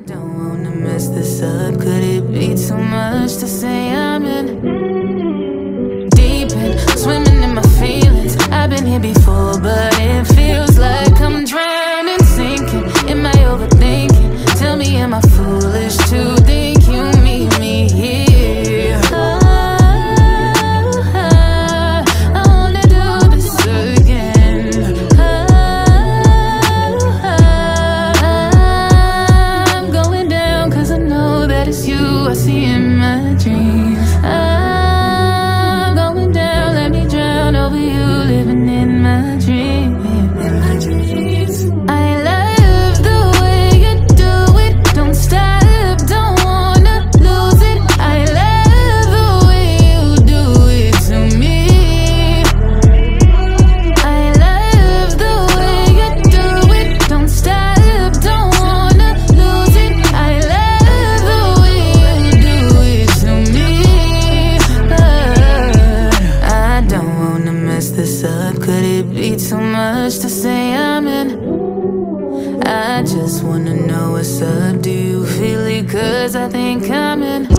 I don't wanna mess this up. Could it be too much to say? dreams. Would it be too much to say I'm in? I just wanna know what's up. Do you feel it? Cause I think I'm in.